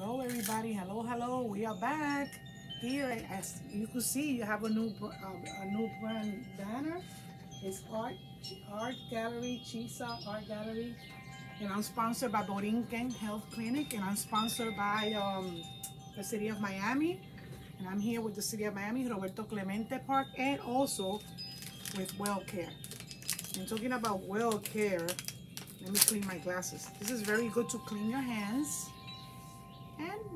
Hello, everybody. Hello, hello. We are back here. As you can see, you have a new uh, a new brand banner. It's Art Art Gallery, Chiza Art Gallery, and I'm sponsored by Borinquen Health Clinic, and I'm sponsored by um, the City of Miami, and I'm here with the City of Miami, Roberto Clemente Park, and also with Well Care. And talking about Well Care, let me clean my glasses. This is very good to clean your hands and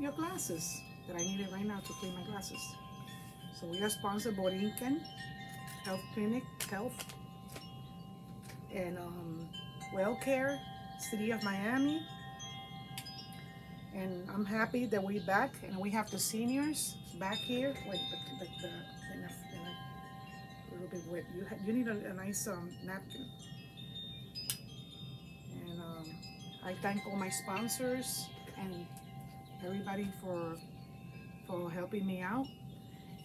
your glasses that I needed right now to clean my glasses. So we are sponsored by Borinquen Health Clinic Health and um, Well Care, City of Miami. And I'm happy that we're back and we have the seniors back here. Wait, the, enough, enough, a little bit wet. You, you need a, a nice um, napkin. And um, I thank all my sponsors and everybody for for helping me out.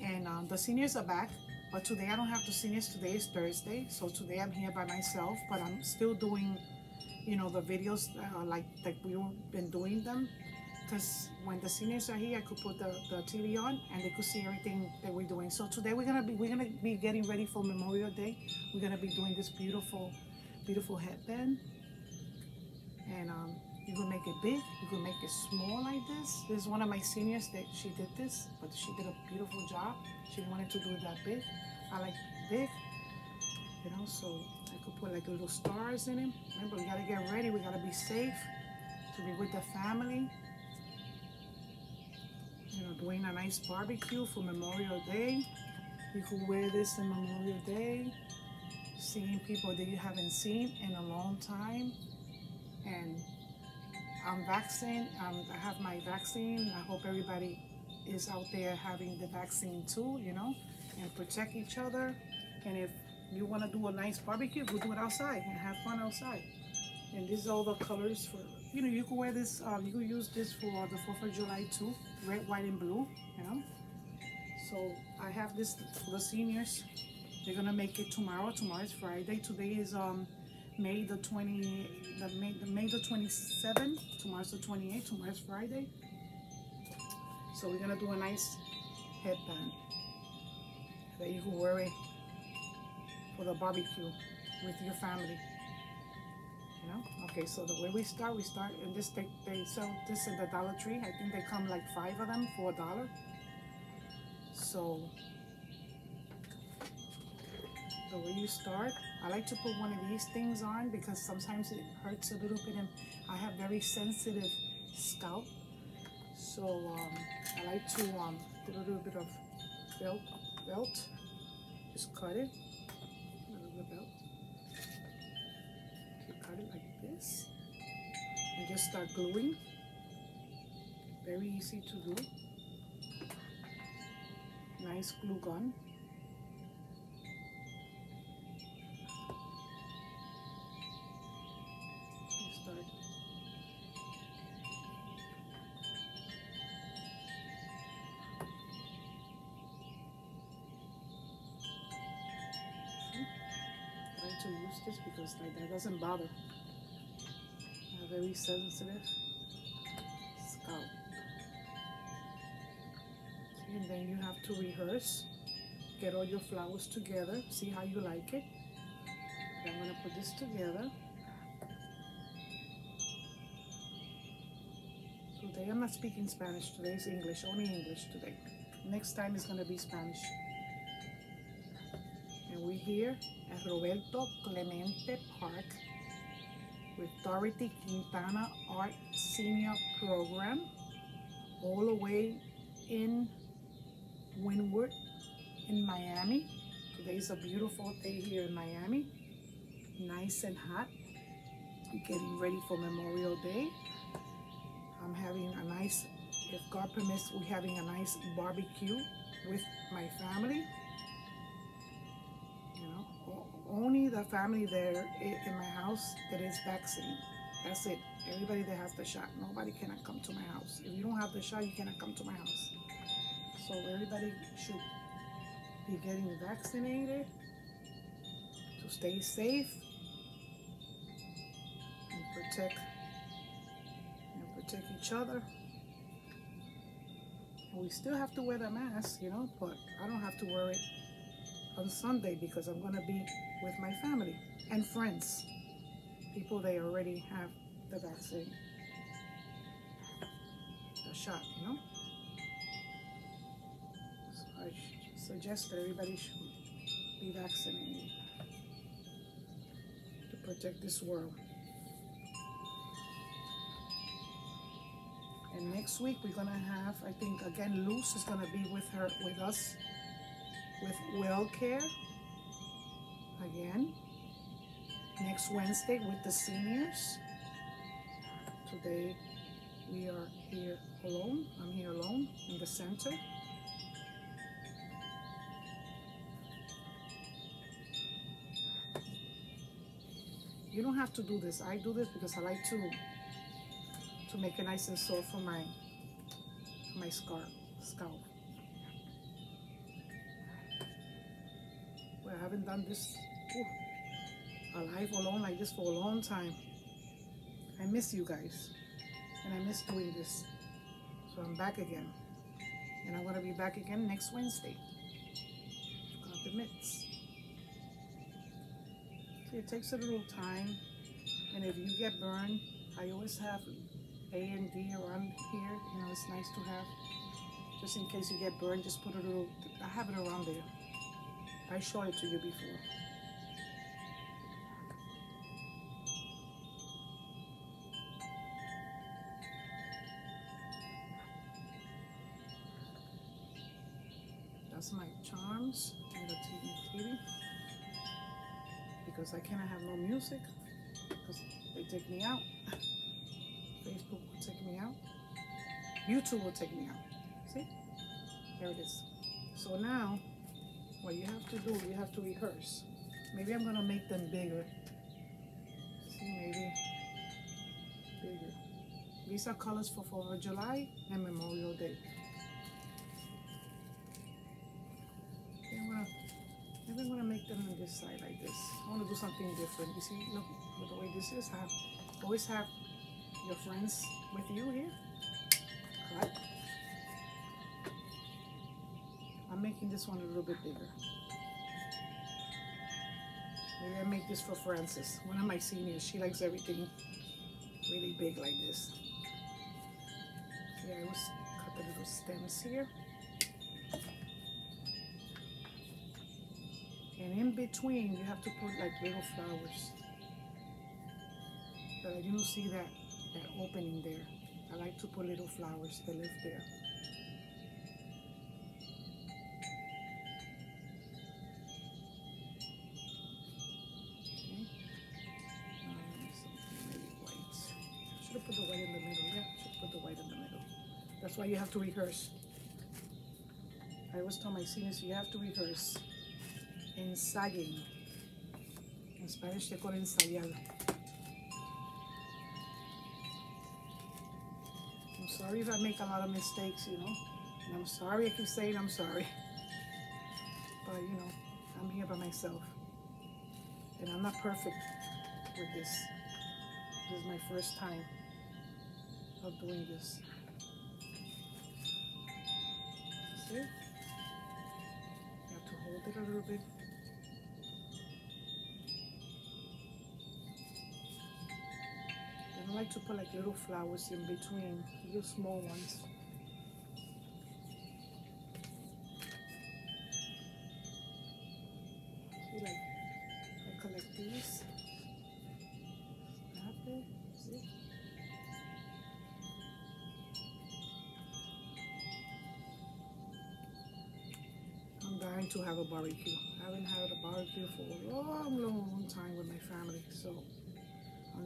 And um, the seniors are back, but today I don't have the seniors. Today is Thursday, so today I'm here by myself. But I'm still doing, you know, the videos uh, like like we've been doing them. Because when the seniors are here, I could put the, the TV on and they could see everything that we're doing. So today we're gonna be we're gonna be getting ready for Memorial Day. We're gonna be doing this beautiful, beautiful headband. And um, you can make it big, you can make it small like this. This is one of my seniors that she did this, but she did a beautiful job. She wanted to do it that big. I like big, you know, so I could put like little stars in it. Remember, we gotta get ready, we gotta be safe to be with the family. You know, doing a nice barbecue for Memorial Day. You could wear this in Memorial Day. Seeing people that you haven't seen in a long time. And I'm vaccinated. Um, I have my vaccine. I hope everybody is out there having the vaccine too, you know, and protect each other. And if you want to do a nice barbecue, go do it outside and have fun outside. And these are all the colors for, you know, you can wear this, um, you can use this for the 4th of July too, red, white, and blue, you know. So I have this for the seniors. They're gonna make it tomorrow. Tomorrow is Friday. Today is um May the 20, the May, the May the 27th. Tomorrow's the 28th. Tomorrow's Friday. So we're gonna do a nice headband that you can wear it for the barbecue with your family. You know? Okay, so the way we start, we start in this. They, they sell this in the Dollar Tree. I think they come like five of them for a dollar. So the way you start, I like to put one of these things on because sometimes it hurts a little bit and I have very sensitive scalp. So um, I like to um, put a little bit of belt, belt, just cut it, a little bit belt. You cut it like this and just start gluing. Very easy to do. Nice glue gun. That doesn't bother. A very sensitive scalp. See, and then you have to rehearse. Get all your flowers together. See how you like it. I'm gonna put this together. Today I'm not speaking Spanish. Today is English, only English today. Next time is gonna be Spanish. And we're here at Roberto Clemente Park with Dorothy Quintana Art Senior Program, all the way in Wynwood in Miami. Today's a beautiful day here in Miami. Nice and hot. Getting ready for Memorial Day. I'm having a nice, if God permits, we're having a nice barbecue with my family. Only the family there in my house that is vaccinated. That's it. Everybody that has the shot. Nobody cannot come to my house. If you don't have the shot, you cannot come to my house. So everybody should be getting vaccinated to stay safe and protect and protect each other We still have to wear the mask, you know, but I don't have to wear it on Sunday because I'm going to be with my family and friends. People they already have the vaccine, the shot, you know. So I suggest that everybody should be vaccinated to protect this world. And next week we're gonna have, I think again, Luz is gonna be with her, with us, with Well Care. Again. Next Wednesday with the seniors. Today we are here alone. I'm here alone in the center. You don't have to do this. I do this because I like to to make it nice and soft for my for my scalp scalp. Well, I haven't done this alive alone like this for a long time. I miss you guys, and I miss doing this. So I'm back again, and I'm gonna be back again next Wednesday. God permits. See, it takes a little time, and if you get burned, I always have A and D around here. You know, it's nice to have. Just in case you get burned, just put a little, I have it around there. I showed it to you before. TV. Because I cannot have no music because they take me out. Facebook will take me out. YouTube will take me out. See? There it is. So now, what you have to do, you have to rehearse. Maybe I'm gonna make them bigger. See, maybe bigger. These are colors for 4th of July and Memorial Day. This side like this. I wanna do something different. You see, look, look the way this is. Have, always have your friends with you here. Cut. I'm making this one a little bit bigger. Maybe I make this for Frances, one of my seniors. She likes everything really big like this. Yeah, I was cut the little stems here. Between, you have to put like little flowers. But you don't see that that opening there. I like to put little flowers that live there. That's why you have to rehearse. I always tell my seniors you have to rehearse. Ensayar. I'm sorry if I make a lot of mistakes, you know. And I'm sorry I keep saying I'm sorry. But, you know, I'm here by myself. And I'm not perfect with this. This is my first time of doing this. See? You have to hold it a little bit. Like to put like little flowers in between, little small ones. See, like I collect these. Snap it. See? I'm dying to have a barbecue. I haven't had a barbecue for a long, long, time with my family. So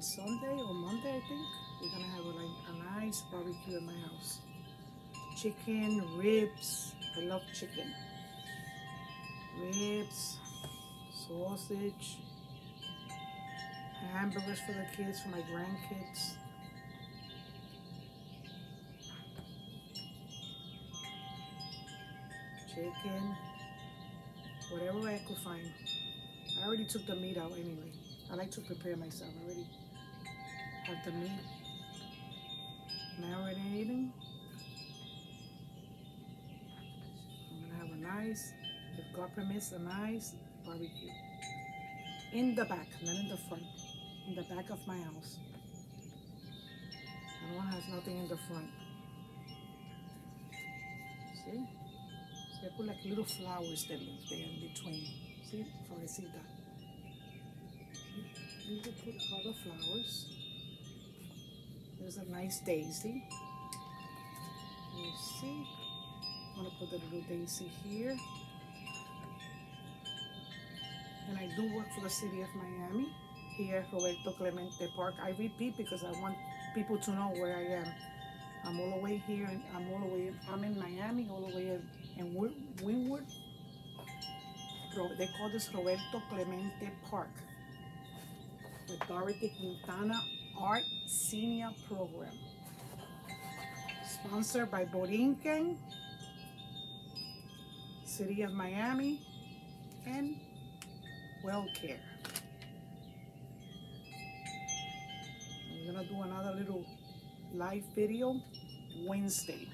Sunday or Monday, I think we're gonna have a, like a nice barbecue in my house. Chicken, ribs. I love chicken. Ribs, sausage, hamburgers for the kids, for my grandkids. Chicken, whatever I could find. I already took the meat out anyway. I like to prepare myself. Already have the meat marinating. I'm gonna have a nice, if God permits, a nice barbecue. In the back, not in the front. In the back of my house. I want to have nothing in the front. See? See, I put like little flowers that live there in between. See? Florecita. You can put all the flowers. There's a nice daisy. You see? I'm gonna put the little daisy here. And I do work for the city of Miami, here Roberto Clemente Park. I repeat because I want people to know where I am. I'm all the way here, and I'm all the way. I'm in Miami, all the way in, in Wynwood. They call this Roberto Clemente Park with Dorothy Quintana Art Senior Program. Sponsored by Borinquen, City of Miami, and WellCare. I'm gonna do another little live video Wednesday,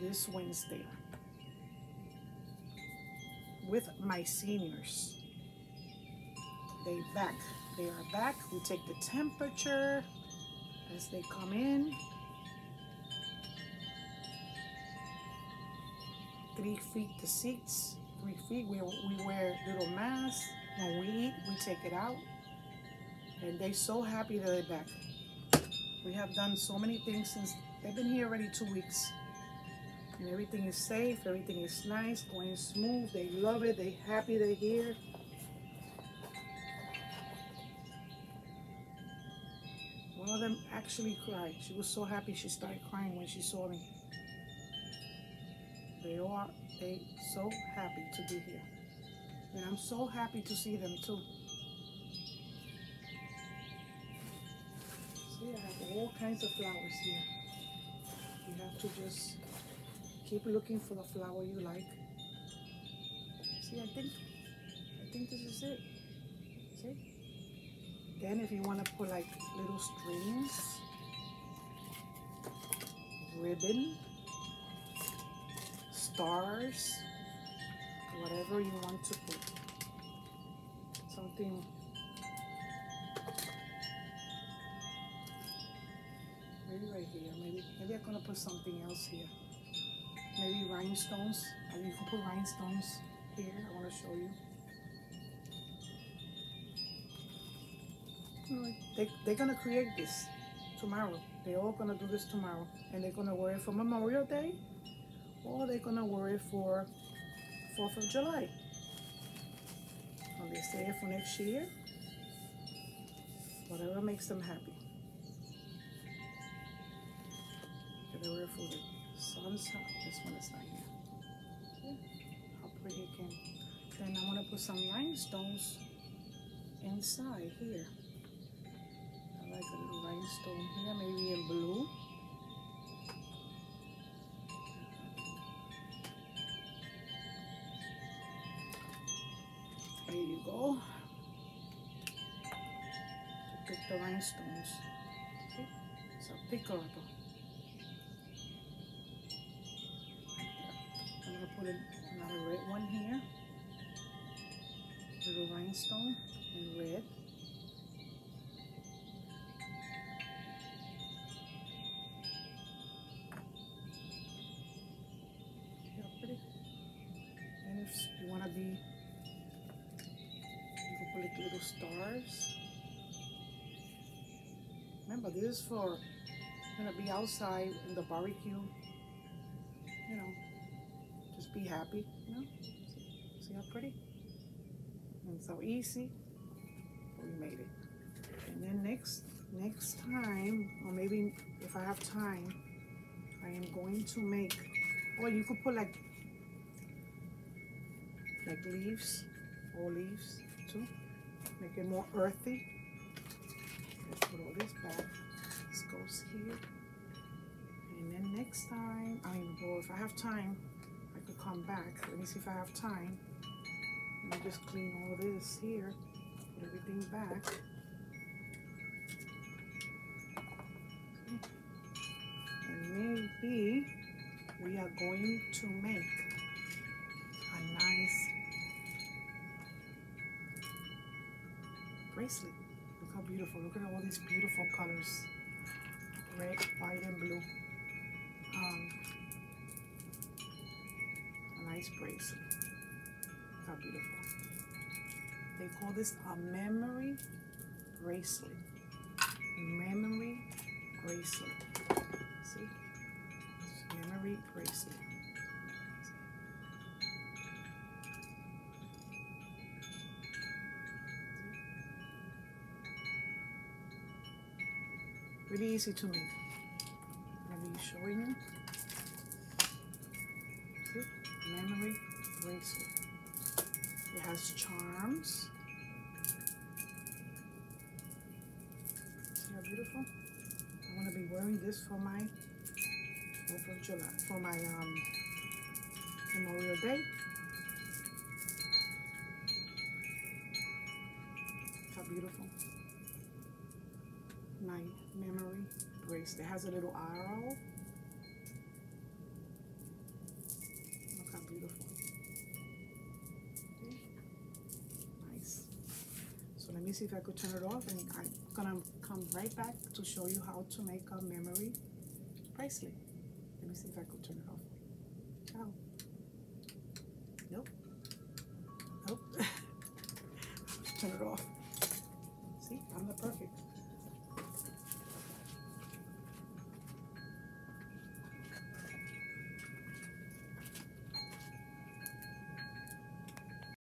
this Wednesday, with my seniors. They back, they are back. We take the temperature as they come in. Three feet the seats, three feet. We, we wear little masks. When we eat, we take it out. And they're so happy that they're back. We have done so many things since they've been here already two weeks. And everything is safe, everything is nice, going smooth. They love it, they happy they're here. Them actually cried. She was so happy she started crying when she saw me. They are they so happy to be here. And I'm so happy to see them too. See, I have all kinds of flowers here. You have to just keep looking for the flower you like. See, I think, I think this is it. See? Then if you want to put like little strings, ribbon, stars, whatever you want to put. Something maybe right here. Maybe maybe I'm gonna put something else here. Maybe rhinestones. Or you can put rhinestones here. I want to show you. They, they're gonna create this tomorrow. They're all gonna do this tomorrow, and they're gonna wear it for Memorial Day, or they're gonna wear it for 4th of July. Or they stay here for next year. Whatever makes them happy. They wear it for the sun's out. This one is not here. How pretty it can. Then I'm gonna put some rhinestones inside here. Rhinestone here, maybe in blue. There you go. To pick the rhinestones. See? So pick. I'm gonna put another red one here. Little rhinestone in red. Remember, this is for gonna be outside in the barbecue. You know, just be happy. You know, see, see how pretty and so easy. We made it. And then next next time, or maybe if I have time, I am going to make. Or you could put like like leaves, or leaves too. Make it more earthy. Let's put all this back. This goes here. And then next time, I mean, well, if I have time, I could come back. Let me see if I have time. Let me just clean all this here, put everything back. And maybe we are going to make a nice bracelet beautiful. Look at all these beautiful colors. Red, white, and blue. Um, a nice bracelet. How beautiful. They call this a memory bracelet. Memory bracelet. See? Memory bracelet. Really easy to make. Let me show you. See? Memory bracelet. It has charms. See how beautiful? I want to be wearing this for my 4th of July, for my um, Memorial Day. How beautiful. My memory bracelet. It has a little arrow. Look how beautiful. Okay. Nice. So let me see if I could turn it off and I'm gonna come right back to show you how to make a memory bracelet. Let me see if I could turn it off. Oh. Nope. Nope. turn it off.